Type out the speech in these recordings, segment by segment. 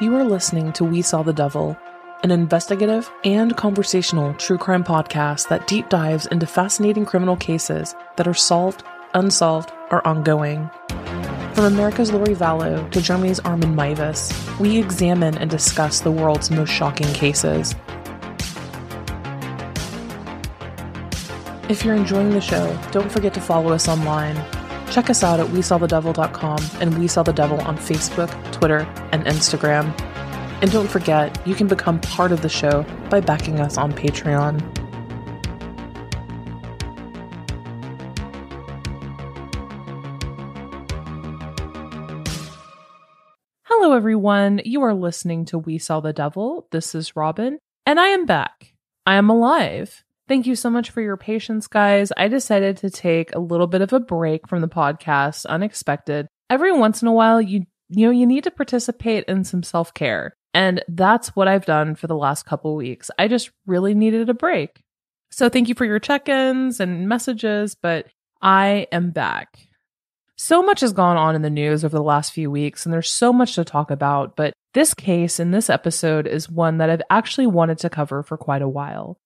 You are listening to We Saw the Devil, an investigative and conversational true crime podcast that deep dives into fascinating criminal cases that are solved, unsolved, or ongoing. From America's Lori Vallow to Germany's Armin Meiwes, we examine and discuss the world's most shocking cases. If you're enjoying the show, don't forget to follow us online. Check us out at WeSawTheDevil.com and We Saw the Devil on Facebook, Twitter, and Instagram. And don't forget, you can become part of the show by backing us on Patreon. Hello, everyone. You are listening to We Saw the Devil. This is Robin, and I am back. I am alive. Thank you so much for your patience, guys. I decided to take a little bit of a break from the podcast, unexpected. Every once in a while, you you know, you need to participate in some self-care. And that's what I've done for the last couple weeks. I just really needed a break. So thank you for your check-ins and messages, but I am back. So much has gone on in the news over the last few weeks, and there's so much to talk about. But this case in this episode is one that I've actually wanted to cover for quite a while.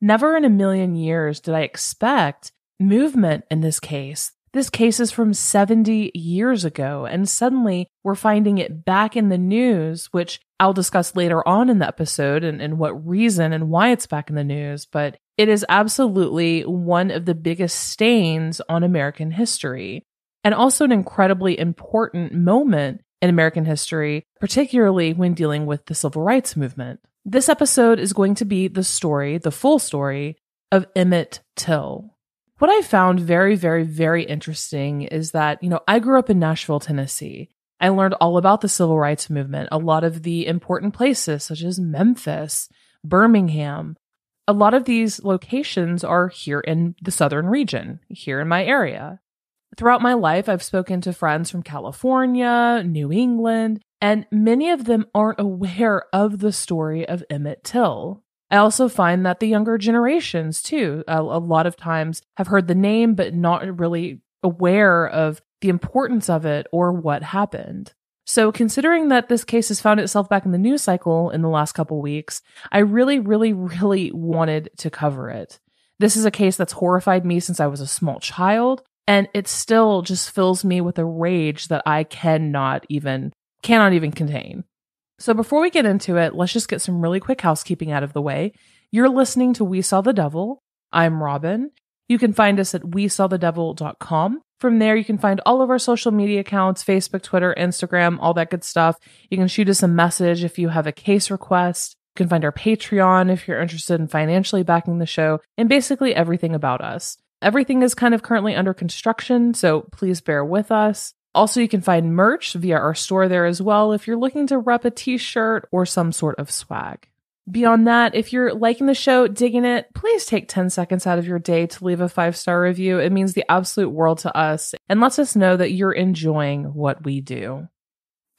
Never in a million years did I expect movement in this case. This case is from 70 years ago, and suddenly we're finding it back in the news, which I'll discuss later on in the episode and, and what reason and why it's back in the news. But it is absolutely one of the biggest stains on American history, and also an incredibly important moment in American history, particularly when dealing with the civil rights movement. This episode is going to be the story, the full story of Emmett Till. What I found very, very, very interesting is that, you know, I grew up in Nashville, Tennessee. I learned all about the civil rights movement, a lot of the important places such as Memphis, Birmingham. A lot of these locations are here in the southern region, here in my area. Throughout my life, I've spoken to friends from California, New England, and many of them aren't aware of the story of Emmett Till. I also find that the younger generations, too, a, a, lot of times have heard the name, but not really aware of the importance of it or what happened. So, considering that this case has found itself back in the news cycle in the last couple weeks, I really, really, really wanted to cover it. This is a case that's horrified me since I was a small child, and it still just fills me with a rage that I cannot even cannot even contain. So before we get into it, let's just get some really quick housekeeping out of the way. You're listening to We Saw the Devil. I'm Robin. You can find us at WeSawTheDevil.com. From there, you can find all of our social media accounts Facebook, Twitter, Instagram, all that good stuff. You can shoot us a message if you have a case request. You can find our Patreon if you're interested in financially backing the show, and basically everything about us. Everything is kind of currently under construction, so please bear with us. Also, you can find merch via our store there as well if you're looking to rep a t shirt or some sort of swag. Beyond that, if you're liking the show, digging it, please take 10 seconds out of your day to leave a five star review. It means the absolute world to us and lets us know that you're enjoying what we do.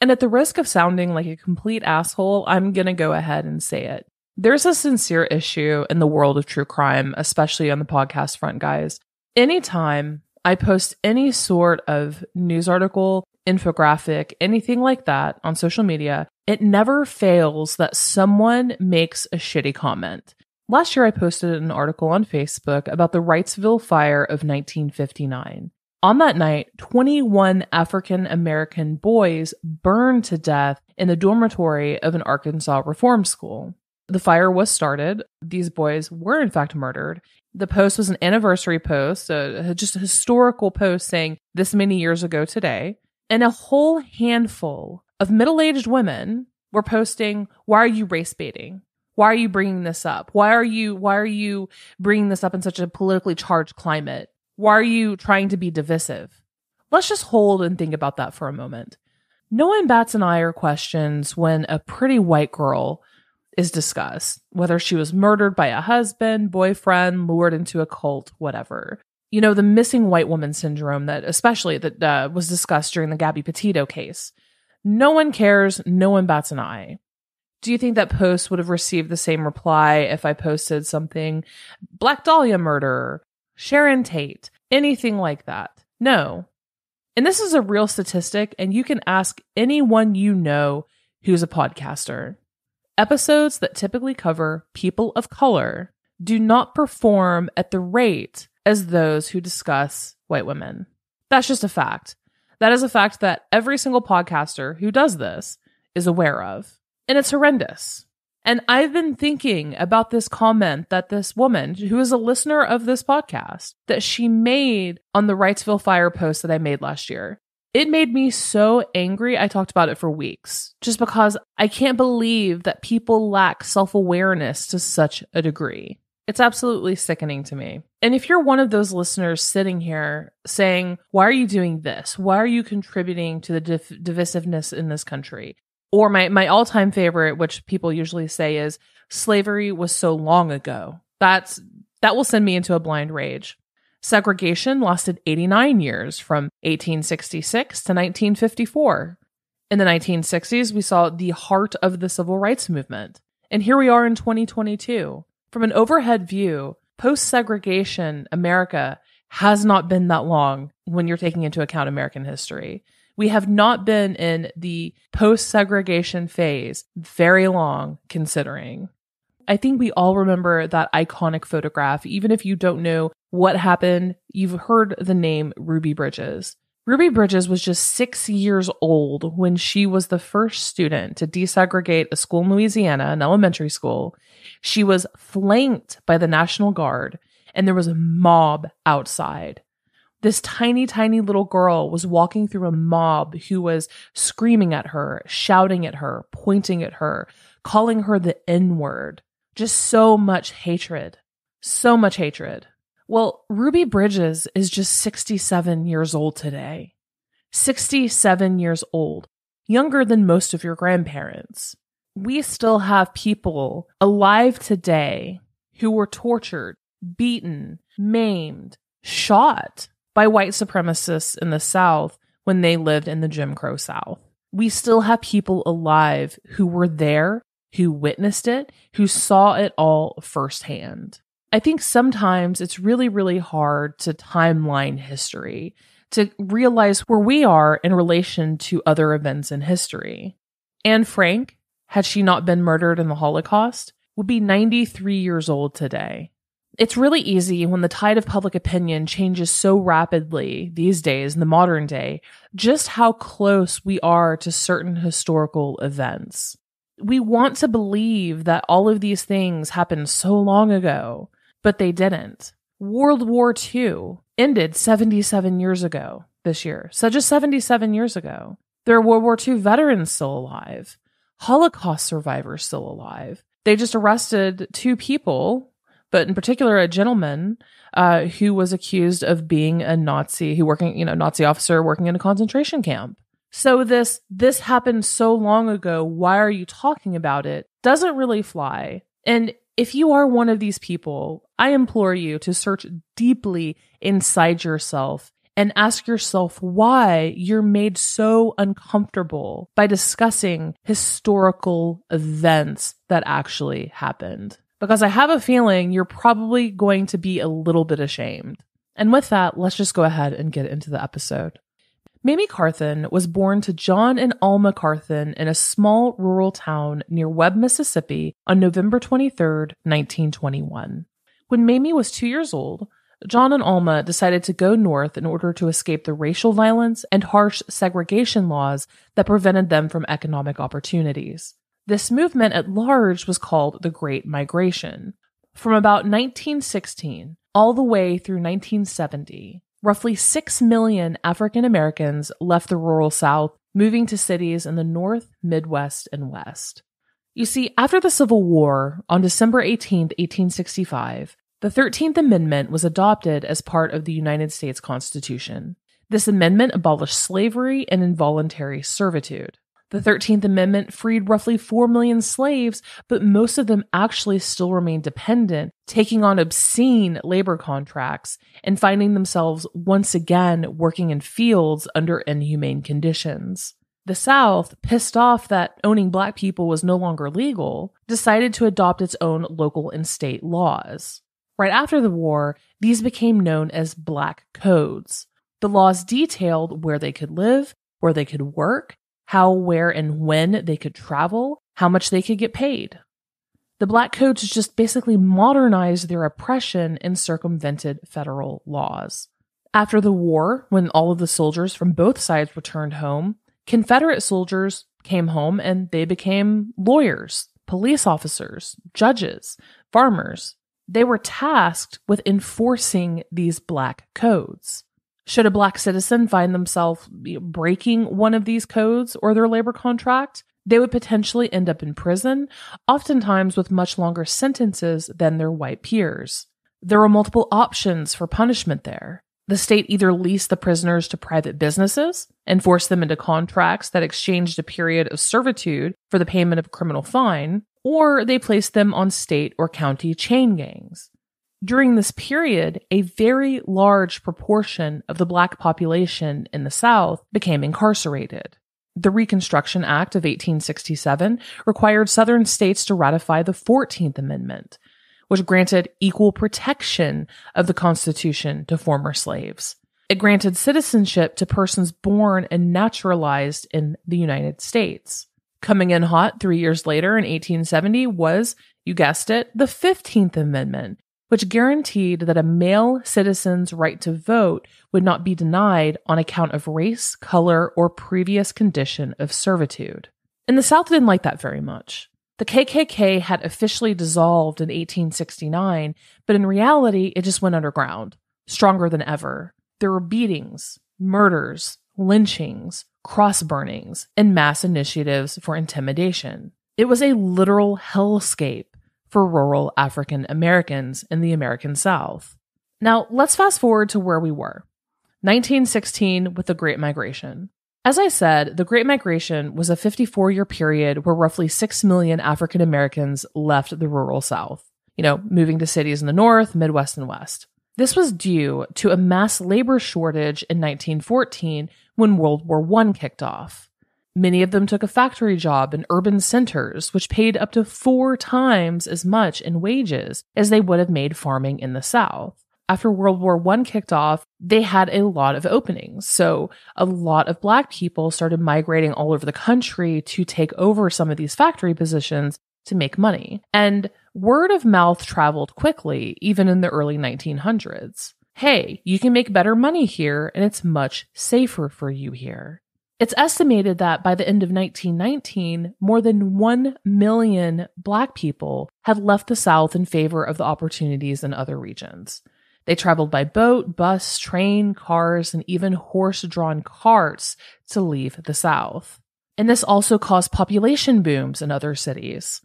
And at the risk of sounding like a complete asshole, I'm going to go ahead and say it. There's a sincere issue in the world of true crime, especially on the podcast front, guys. Anytime I post any sort of news article, infographic, anything like that on social media, it never fails that someone makes a shitty comment. Last year, I posted an article on Facebook about the Wrightsville fire of 1959. On that night, 21 African American boys burned to death in the dormitory of an Arkansas reform school. The fire was started. These boys were, in fact, murdered. The post was an anniversary post, uh, just a historical post saying this many years ago today. And a whole handful of middle aged women were posting, Why are you race baiting? Why are you bringing this up? Why are you why are you bringing this up in such a politically charged climate? Why are you trying to be divisive? Let's just hold and think about that for a moment. No one bats an eye or questions when a pretty white girl is discussed, whether she was murdered by a husband, boyfriend, lured into a cult, whatever. You know, the missing white woman syndrome that, especially that uh, was discussed during the Gabby Petito case. No one cares. No one bats an eye. Do you think that post would have received the same reply if I posted something Black Dahlia murder, Sharon Tate, anything like that? No. And this is a real statistic, and you can ask anyone you know who's a podcaster. Episodes that typically cover people of color do not perform at the rate as those who discuss white women. That's just a fact. That is a fact that every single podcaster who does this is aware of. And it's horrendous. And I've been thinking about this comment that this woman, who is a listener of this podcast, that she made on the Wrightsville fire post that I made last year. It made me so angry. I talked about it for weeks just because I can't believe that people lack self awareness to such a degree. It's absolutely sickening to me. And if you're one of those listeners sitting here saying, Why are you doing this? Why are you contributing to the div- divisiveness in this country? Or my, my all time favorite, which people usually say is, Slavery was so long ago. That's, that will send me into a blind rage. Segregation lasted 89 years from 1866 to 1954. In the 1960s, we saw the heart of the civil rights movement. And here we are in 2022. From an overhead view, post segregation America has not been that long when you're taking into account American history. We have not been in the post segregation phase very long, considering. I think we all remember that iconic photograph. Even if you don't know what happened, you've heard the name Ruby Bridges. Ruby Bridges was just six years old when she was the first student to desegregate a school in Louisiana, an elementary school. She was flanked by the National Guard, and there was a mob outside. This tiny, tiny little girl was walking through a mob who was screaming at her, shouting at her, pointing at her, calling her the N word. Just so much hatred. So much hatred. Well, Ruby Bridges is just 67 years old today. 67 years old, younger than most of your grandparents. We still have people alive today who were tortured, beaten, maimed, shot by white supremacists in the South when they lived in the Jim Crow South. We still have people alive who were there who witnessed it, who saw it all firsthand. I think sometimes it's really, really hard to timeline history, to realize where we are in relation to other events in history. Anne Frank, had she not been murdered in the Holocaust, would be 93 years old today. It's really easy when the tide of public opinion changes so rapidly these days in the modern day, just how close we are to certain historical events we want to believe that all of these things happened so long ago, but they didn't. World War II ended 77 years ago this year. So just 77 years ago. There are World War II veterans still alive, Holocaust survivors still alive. They just arrested two people, but in particular, a gentleman uh, who was accused of being a Nazi, who working, you know, Nazi officer working in a concentration camp. So this this happened so long ago, why are you talking about it? doesn't really fly. And if you are one of these people, I implore you to search deeply inside yourself and ask yourself why you're made so uncomfortable by discussing historical events that actually happened. Because I have a feeling you're probably going to be a little bit ashamed. And with that, let's just go ahead and get into the episode. Mamie Carthan was born to John and Alma Carthan in a small rural town near Webb, Mississippi on November 23, 1921. When Mamie was two years old, John and Alma decided to go north in order to escape the racial violence and harsh segregation laws that prevented them from economic opportunities. This movement at large was called the Great Migration. From about 1916 all the way through 1970, Roughly 6 million African Americans left the rural South, moving to cities in the North, Midwest, and West. You see, after the Civil War, on December 18, 1865, the 13th Amendment was adopted as part of the United States Constitution. This amendment abolished slavery and involuntary servitude. The 13th Amendment freed roughly 4 million slaves, but most of them actually still remained dependent, taking on obscene labor contracts and finding themselves once again working in fields under inhumane conditions. The South, pissed off that owning black people was no longer legal, decided to adopt its own local and state laws. Right after the war, these became known as Black Codes. The laws detailed where they could live, where they could work, how, where, and when they could travel, how much they could get paid. The Black Codes just basically modernized their oppression and circumvented federal laws. After the war, when all of the soldiers from both sides returned home, Confederate soldiers came home and they became lawyers, police officers, judges, farmers. They were tasked with enforcing these black codes. Should a black citizen find themselves breaking one of these codes or their labor contract, they would potentially end up in prison, oftentimes with much longer sentences than their white peers. There were multiple options for punishment there. The state either leased the prisoners to private businesses and forced them into contracts that exchanged a period of servitude for the payment of a criminal fine, or they placed them on state or county chain gangs. During this period, a very large proportion of the black population in the South became incarcerated. The Reconstruction Act of 1867 required Southern states to ratify the 14th Amendment, which granted equal protection of the Constitution to former slaves. It granted citizenship to persons born and naturalized in the United States. Coming in hot three years later in 1870 was, you guessed it, the 15th Amendment, which guaranteed that a male citizen's right to vote would not be denied on account of race, color, or previous condition of servitude. And the South didn't like that very much. The KKK had officially dissolved in 1869, but in reality, it just went underground, stronger than ever. There were beatings, murders, lynchings, cross burnings, and mass initiatives for intimidation. It was a literal hellscape for rural African Americans in the American South. Now, let's fast forward to where we were 1916 with the Great Migration. As I said, the Great Migration was a 54 year period where roughly 6 million African Americans left the rural South, you know, moving to cities in the North, Midwest, and West. This was due to a mass labor shortage in 1914 when World War I kicked off. Many of them took a factory job in urban centers, which paid up to four times as much in wages as they would have made farming in the South. After World War I kicked off, they had a lot of openings. So a lot of Black people started migrating all over the country to take over some of these factory positions to make money. And word of mouth traveled quickly, even in the early 1900s. Hey, you can make better money here, and it's much safer for you here. It's estimated that by the end of 1919, more than 1 million Black people had left the South in favor of the opportunities in other regions. They traveled by boat, bus, train, cars, and even horse drawn carts to leave the South. And this also caused population booms in other cities.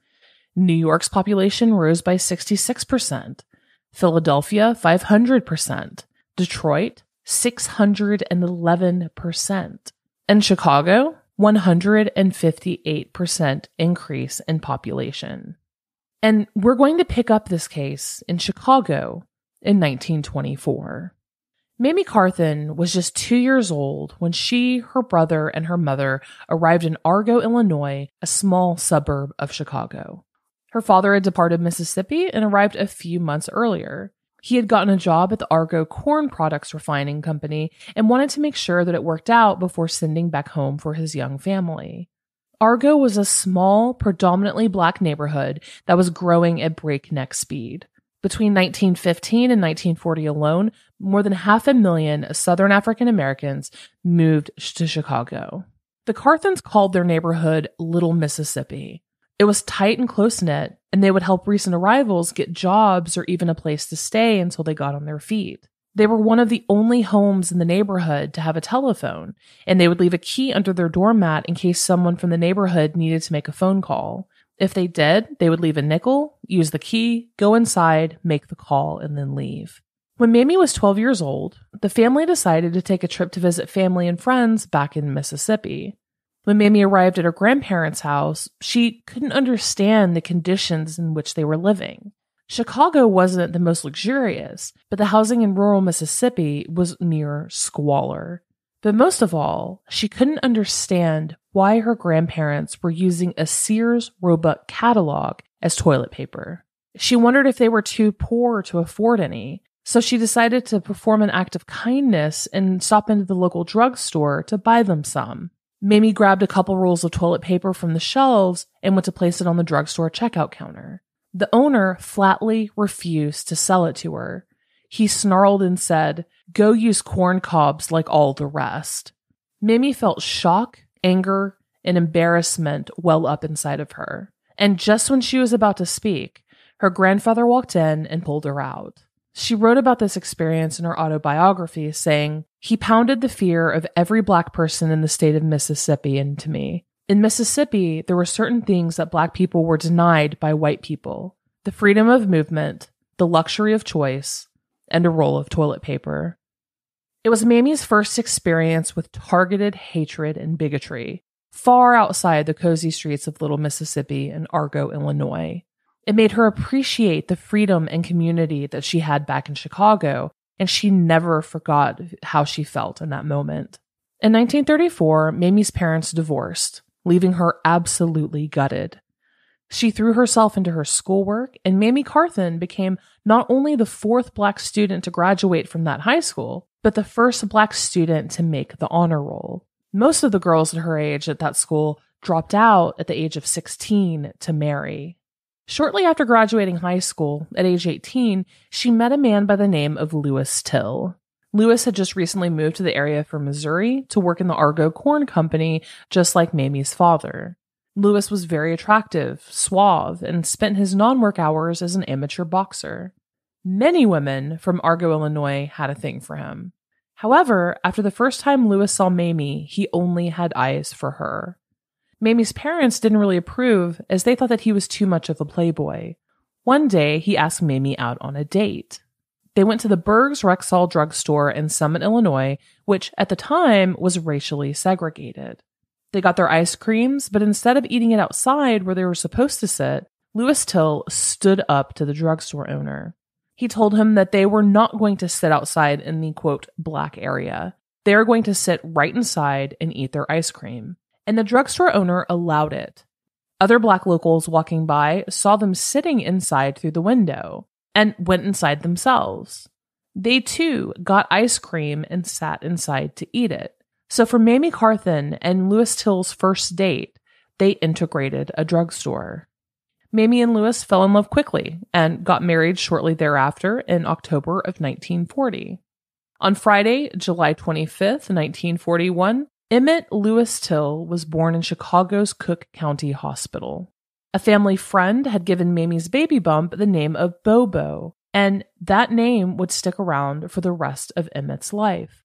New York's population rose by 66%, Philadelphia 500%, Detroit 611%. and Chicago, 158% increase in population. And we're going to pick up this case in Chicago in 1924. Mamie Carthan was just two years old when she, her brother, and her mother arrived in Argo, Illinois, a small suburb of Chicago. Her father had departed Mississippi and arrived a few months earlier. He had gotten a job at the Argo Corn Products Refining Company and wanted to make sure that it worked out before sending back home for his young family. Argo was a small, predominantly black neighborhood that was growing at breakneck speed. Between 1915 and 1940 alone, more than half a million Southern African Americans moved to Chicago. The Carthans called their neighborhood Little Mississippi. It was tight and close knit, and they would help recent arrivals get jobs or even a place to stay until they got on their feet. They were one of the only homes in the neighborhood to have a telephone, and they would leave a key under their doormat in case someone from the neighborhood needed to make a phone call. If they did, they would leave a nickel, use the key, go inside, make the call, and then leave. When Mamie was 12 years old, the family decided to take a trip to visit family and friends back in Mississippi. When Mamie arrived at her grandparents' house, she couldn't understand the conditions in which they were living. Chicago wasn't the most luxurious, but the housing in rural Mississippi was near squalor. But most of all, she couldn't understand why her grandparents were using a Sears Roebuck catalog as toilet paper. She wondered if they were too poor to afford any, so she decided to perform an act of kindness and stop into the local drugstore to buy them some. Mamie grabbed a couple rolls of toilet paper from the shelves and went to place it on the drugstore checkout counter. The owner flatly refused to sell it to her. He snarled and said, Go use corn cobs like all the rest. Mamie felt shock, anger, and embarrassment well up inside of her. And just when she was about to speak, her grandfather walked in and pulled her out. She wrote about this experience in her autobiography, saying, He pounded the fear of every black person in the state of Mississippi into me. In Mississippi, there were certain things that black people were denied by white people the freedom of movement, the luxury of choice, and a roll of toilet paper. It was Mamie's first experience with targeted hatred and bigotry, far outside the cozy streets of Little Mississippi and Argo, Illinois. It made her appreciate the freedom and community that she had back in Chicago, and she never forgot how she felt in that moment. In 1934, Mamie's parents divorced, leaving her absolutely gutted. She threw herself into her schoolwork, and Mamie Carthan became not only the fourth black student to graduate from that high school, but the first black student to make the honor roll. Most of the girls at her age at that school dropped out at the age of 16 to marry. Shortly after graduating high school, at age 18, she met a man by the name of Louis Till. Louis had just recently moved to the area from Missouri to work in the Argo Corn Company, just like Mamie's father. Louis was very attractive, suave, and spent his non work hours as an amateur boxer. Many women from Argo, Illinois had a thing for him. However, after the first time Louis saw Mamie, he only had eyes for her. Mamie's parents didn't really approve as they thought that he was too much of a playboy. One day, he asked Mamie out on a date. They went to the Berg's Rexall drugstore in Summit, Illinois, which at the time was racially segregated. They got their ice creams, but instead of eating it outside where they were supposed to sit, Louis Till stood up to the drugstore owner. He told him that they were not going to sit outside in the quote black area. They were going to sit right inside and eat their ice cream. And the drugstore owner allowed it. Other black locals walking by saw them sitting inside through the window and went inside themselves. They too got ice cream and sat inside to eat it. So for Mamie Carthan and Louis Till's first date, they integrated a drugstore. Mamie and Louis fell in love quickly and got married shortly thereafter in October of 1940. On Friday, July 25th, 1941, Emmett Louis Till was born in Chicago's Cook County Hospital. A family friend had given Mamie's baby bump the name of Bobo, and that name would stick around for the rest of Emmett's life.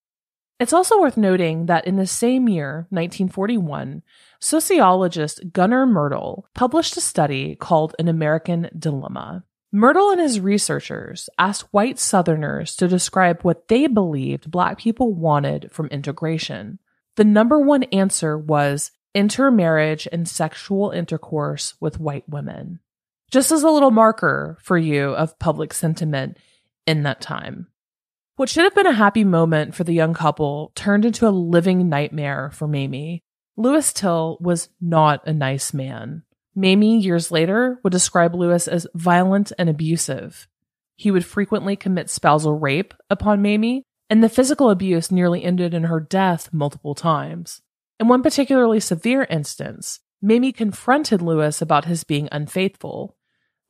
It's also worth noting that in the same year, 1941, sociologist Gunnar Myrdal published a study called An American Dilemma. Myrdal and his researchers asked white Southerners to describe what they believed Black people wanted from integration. The number one answer was intermarriage and sexual intercourse with white women. Just as a little marker for you of public sentiment in that time. What should have been a happy moment for the young couple turned into a living nightmare for Mamie. Louis Till was not a nice man. Mamie, years later, would describe Louis as violent and abusive. He would frequently commit spousal rape upon Mamie, and the physical abuse nearly ended in her death multiple times. In one particularly severe instance, Mamie confronted Louis about his being unfaithful.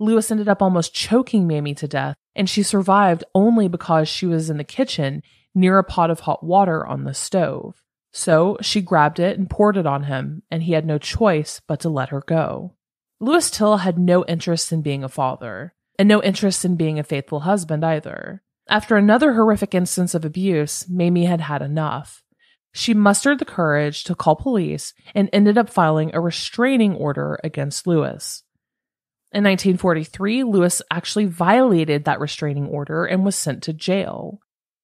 Louis ended up almost choking Mamie to death and she survived only because she was in the kitchen near a pot of hot water on the stove. So she grabbed it and poured it on him, and he had no choice but to let her go. Louis Till had no interest in being a father, and no interest in being a faithful husband either. After another horrific instance of abuse, Mamie had had enough. She mustered the courage to call police and ended up filing a restraining order against Louis. In 1943, Louis actually violated that restraining order and was sent to jail.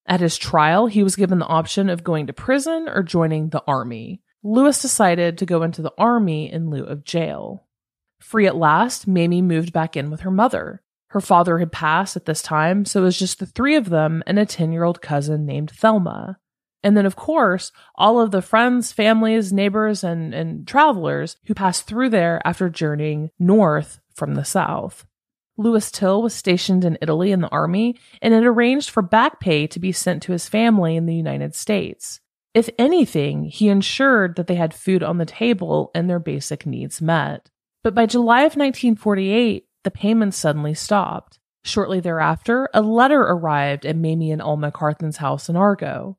At his trial, he was given the option of going to prison or joining the army. Louis decided to go into the army in lieu of jail. Free at last, Mamie moved back in with her mother. Her father had passed at this time, so it was just the three of them and a 10 year old cousin named Thelma. And then, of course, all of the friends, families, neighbors, and, and travelers who passed through there after journeying north from the South. Louis Till was stationed in Italy in the army and had arranged for back pay to be sent to his family in the United States. If anything, he ensured that they had food on the table and their basic needs met. But by July of 1948, the payments suddenly stopped. Shortly thereafter, a letter arrived at Mamie and Alma Carthan's house in Argo.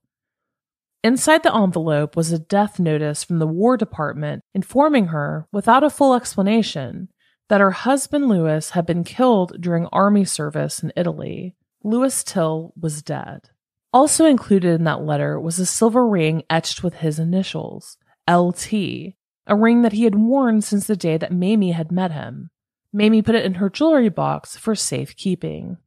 Inside the envelope was a death notice from the War Department informing her, without a full explanation, that her husband Louis had been killed during army service in Italy. Louis Till was dead. Also included in that letter was a silver ring etched with his initials, LT, a ring that he had worn since the day that Mamie had met him. Mamie put it in her jewelry box for safekeeping.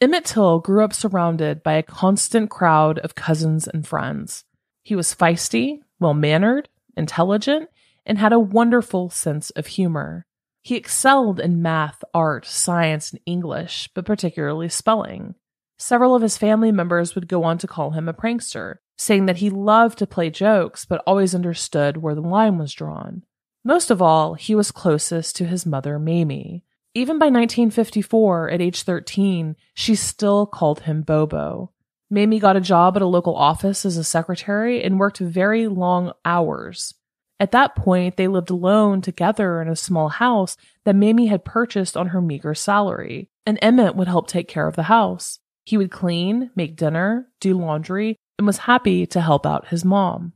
Emmett Till grew up surrounded by a constant crowd of cousins and friends. He was feisty, well mannered, intelligent, and had a wonderful sense of humor. He excelled in math, art, science, and English, but particularly spelling. Several of his family members would go on to call him a prankster, saying that he loved to play jokes but always understood where the line was drawn. Most of all, he was closest to his mother, Mamie. Even by 1954, at age 13, she still called him Bobo. Mamie got a job at a local office as a secretary and worked very long hours. At that point, they lived alone together in a small house that Mamie had purchased on her meager salary, and Emmett would help take care of the house. He would clean, make dinner, do laundry, and was happy to help out his mom.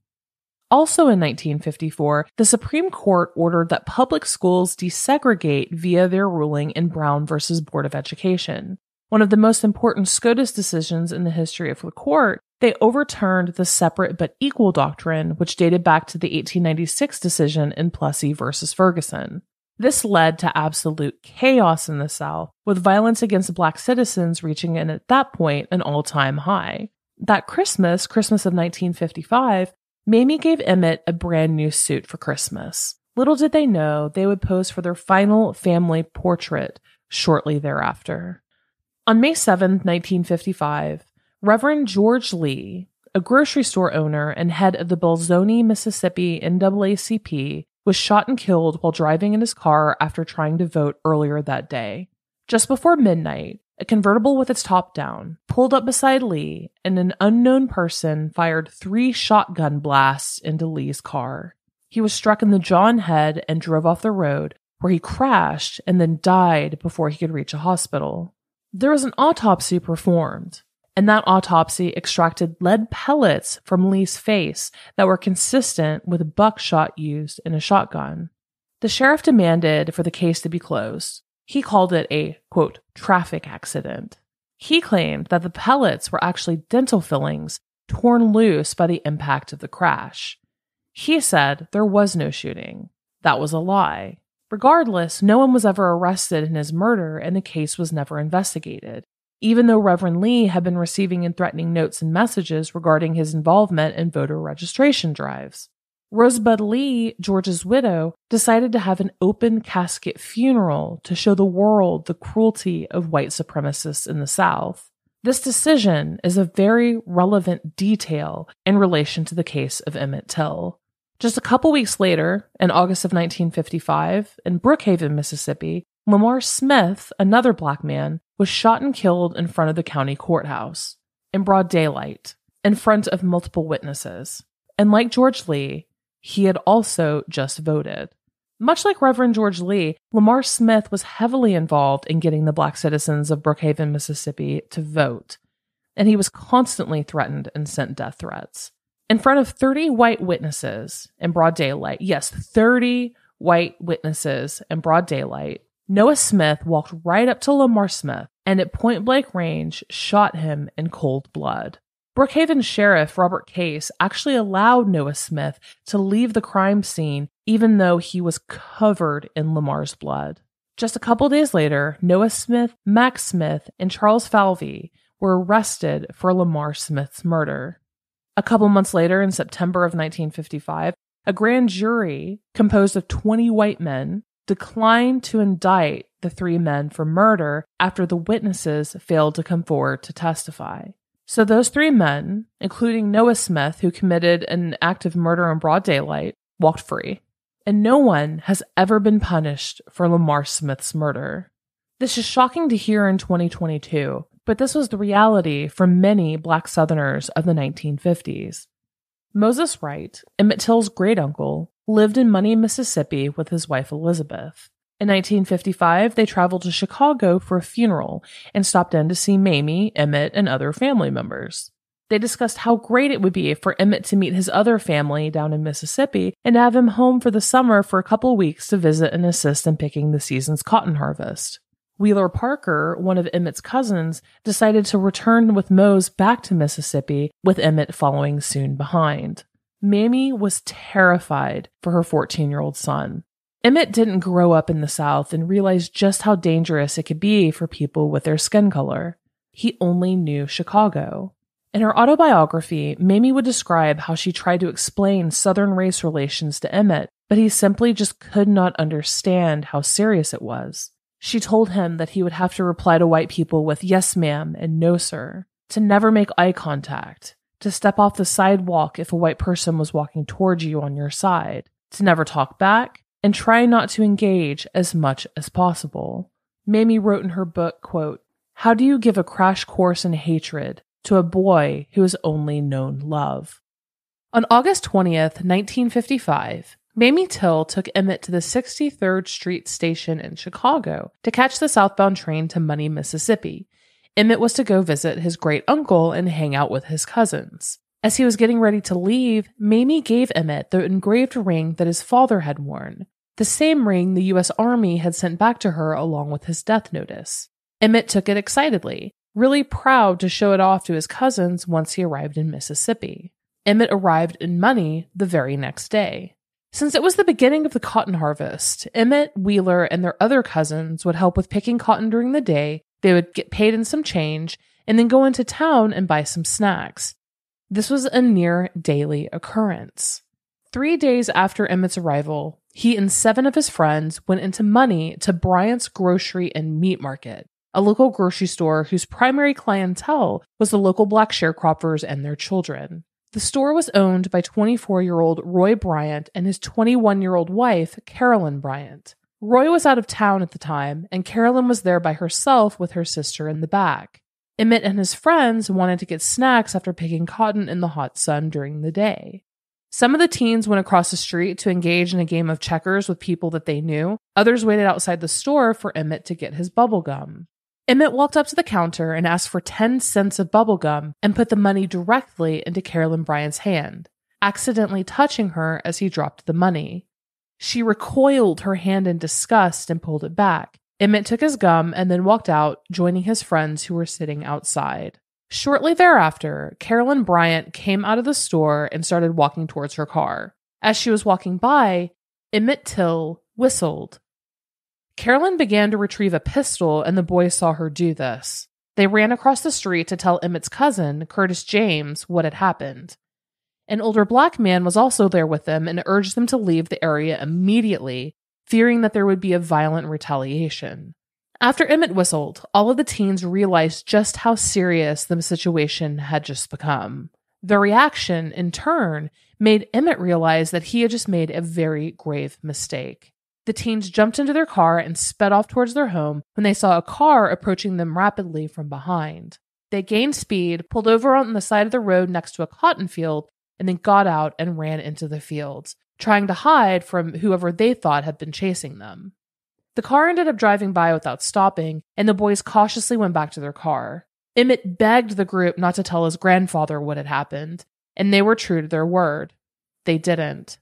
Also in 1954, the Supreme Court ordered that public schools desegregate via their ruling in Brown v. Board of Education. One of the most important SCOTUS decisions in the history of the court, they overturned the separate but equal doctrine, which dated back to the 1896 decision in Plessy v. Ferguson. This led to absolute chaos in the South, with violence against black citizens reaching in, at that point an all time high. That Christmas, Christmas of 1955, Mamie gave Emmett a brand new suit for Christmas. Little did they know they would pose for their final family portrait shortly thereafter. On May 7, 1955, Reverend George Lee, a grocery store owner and head of the Belzoni, Mississippi NAACP, was shot and killed while driving in his car after trying to vote earlier that day. Just before midnight, a convertible with its top down pulled up beside Lee, and an unknown person fired three shotgun blasts into Lee's car. He was struck in the jaw and head and drove off the road, where he crashed and then died before he could reach a hospital. There was an autopsy performed, and that autopsy extracted lead pellets from Lee's face that were consistent with buckshot used in a shotgun. The sheriff demanded for the case to be closed. He called it a, quote, traffic accident. He claimed that the pellets were actually dental fillings torn loose by the impact of the crash. He said there was no shooting. That was a lie. Regardless, no one was ever arrested in his murder and the case was never investigated even though Reverend Lee had been receiving and threatening notes and messages regarding his involvement in voter registration drives. Rosebud Lee, George's widow, decided to have an open casket funeral to show the world the cruelty of white supremacists in the South. This decision is a very relevant detail in relation to the case of Emmett Till. Just a couple weeks later, in August of 1955, in Brookhaven, Mississippi, Lamar Smith, another black man, was shot and killed in front of the county courthouse in broad daylight, in front of multiple witnesses. And like George Lee, he had also just voted. Much like Reverend George Lee, Lamar Smith was heavily involved in getting the black citizens of Brookhaven, Mississippi to vote, and he was constantly threatened and sent death threats. In front of 30 white witnesses in broad daylight, yes, 30 white witnesses in broad daylight, Noah Smith walked right up to Lamar Smith and at point blank range shot him in cold blood. Brookhaven Sheriff Robert Case actually allowed Noah Smith to leave the crime scene even though he was covered in Lamar's blood. Just a couple days later, Noah Smith, Max Smith, and Charles Falvey were arrested for Lamar Smith's murder. A couple months later, in September of 1955, a grand jury composed of 20 white men declined to indict the three men for murder after the witnesses failed to come forward to testify. So those three men, including Noah Smith, who committed an act of murder in broad daylight, walked free. And no one has ever been punished for Lamar Smith's murder. This is shocking to hear in 2022, but this was the reality for many Black Southerners of the 1950s. Moses Wright, Emmett Till's great uncle, lived in Money, Mississippi with his wife Elizabeth. In 1955, they traveled to Chicago for a funeral and stopped in to see Mamie, Emmett, and other family members. They discussed how great it would be for Emmett to meet his other family down in Mississippi and have him home for the summer for a couple weeks to visit and assist in picking the season's cotton harvest. Wheeler Parker, one of Emmett's cousins, decided to return with Mose back to Mississippi, with Emmett following soon behind. Mamie was terrified for her 14 year old son. Emmett didn't grow up in the South and realize just how dangerous it could be for people with their skin color. He only knew Chicago. In her autobiography, Mamie would describe how she tried to explain Southern race relations to Emmett, but he simply just could not understand how serious it was. She told him that he would have to reply to white people with yes, ma'am, and no, sir, to never make eye contact, to step off the sidewalk if a white person was walking towards you on your side, to never talk back, and try not to engage as much as possible. Mamie wrote in her book, quote, How do you give a crash course in hatred to a boy who has only known love. On August 20th, 1955, Mamie Till took Emmett to the 63rd Street station in Chicago to catch the southbound train to Money, Mississippi. Emmett was to go visit his great uncle and hang out with his cousins. As he was getting ready to leave, Mamie gave Emmett the engraved ring that his father had worn, the same ring the U.S. Army had sent back to her along with his death notice. Emmett took it excitedly, really proud to show it off to his cousins once he arrived in Mississippi. Emmett arrived in Money the very next day. Since it was the beginning of the cotton harvest, Emmett, Wheeler, and their other cousins would help with picking cotton during the day. They would get paid in some change and then go into town and buy some snacks. This was a near daily occurrence. Three days after Emmett's arrival, he and seven of his friends went into Money to Bryant's Grocery and Meat Market a local grocery store whose primary clientele was the local black sharecroppers and their children. The store was owned by 24 year old Roy Bryant and his 21 year old wife, Carolyn Bryant. Roy was out of town at the time, and Carolyn was there by herself with her sister in the back. Emmett and his friends wanted to get snacks after picking cotton in the hot sun during the day. Some of the teens went across the street to engage in a game of checkers with people that they knew. Others waited outside the store for Emmett to get his bubble gum. Emmett walked up to the counter and asked for 10 cents of bubblegum and put the money directly into Carolyn Bryant's hand, accidentally touching her as he dropped the money. She recoiled her hand in disgust and pulled it back. Emmett took his gum and then walked out, joining his friends who were sitting outside. Shortly thereafter, Carolyn Bryant came out of the store and started walking towards her car. As she was walking by, Emmett Till whistled Carolyn began to retrieve a pistol, and the boys saw her do this. They ran across the street to tell Emmett's cousin, Curtis James, what had happened. An older black man was also there with them and urged them to leave the area immediately, fearing that there would be a violent retaliation. After Emmett whistled, all of the teens realized just how serious the situation had just become. The reaction, in turn, made Emmett realize that he had just made a very grave mistake. The teens jumped into their car and sped off towards their home when they saw a car approaching them rapidly from behind. They gained speed, pulled over on the side of the road next to a cotton field, and then got out and ran into the fields, trying to hide from whoever they thought had been chasing them. The car ended up driving by without stopping, and the boys cautiously went back to their car. Emmett begged the group not to tell his grandfather what had happened, and they were true to their word. They didn't.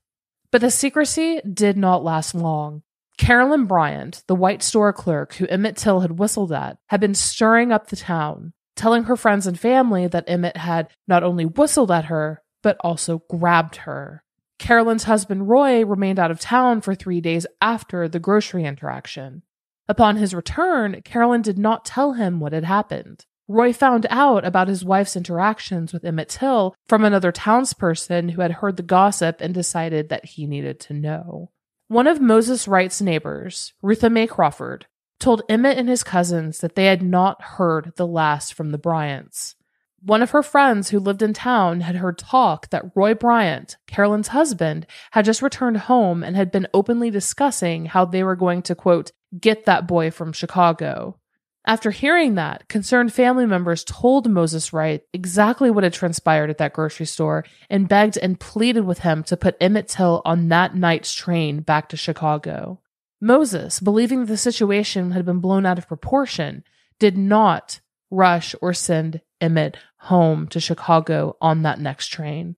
But the secrecy did not last long. Carolyn Bryant, the white store clerk who Emmett Till had whistled at, had been stirring up the town, telling her friends and family that Emmett had not only whistled at her, but also grabbed her. Carolyn's husband Roy remained out of town for three days after the grocery interaction. Upon his return, Carolyn did not tell him what had happened. Roy found out about his wife's interactions with Emmett Till from another townsperson who had heard the gossip and decided that he needed to know. One of Moses Wright's neighbors, Rutha Mae Crawford, told Emmett and his cousins that they had not heard the last from the Bryants. One of her friends who lived in town had heard talk that Roy Bryant, Carolyn's husband, had just returned home and had been openly discussing how they were going to, quote, get that boy from Chicago. After hearing that, concerned family members told Moses Wright exactly what had transpired at that grocery store and begged and pleaded with him to put Emmett Till on that night's train back to Chicago. Moses, believing the situation had been blown out of proportion, did not rush or send Emmett home to Chicago on that next train.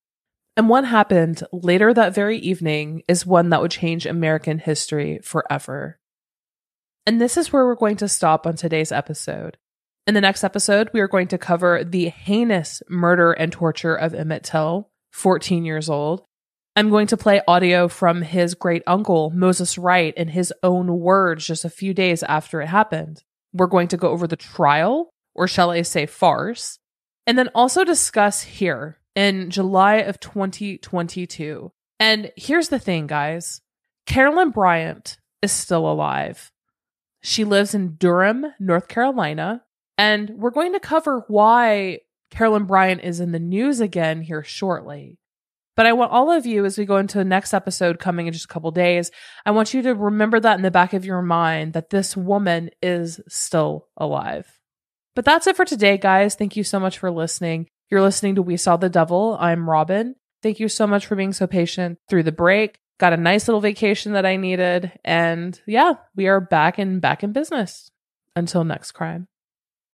And what happened later that very evening is one that would change American history forever. And this is where we're going to stop on today's episode. In the next episode, we are going to cover the heinous murder and torture of Emmett Till, 14 years old. I'm going to play audio from his great uncle, Moses Wright, in his own words just a few days after it happened. We're going to go over the trial, or shall I say farce, and then also discuss here in July of 2022. And here's the thing, guys Carolyn Bryant is still alive. She lives in Durham, North Carolina. And we're going to cover why Carolyn Bryant is in the news again here shortly. But I want all of you, as we go into the next episode coming in just a couple days, I want you to remember that in the back of your mind that this woman is still alive. But that's it for today, guys. Thank you so much for listening. You're listening to We Saw the Devil. I'm Robin. Thank you so much for being so patient through the break got a nice little vacation that I needed. And yeah, we are back and back in business. Until next crime.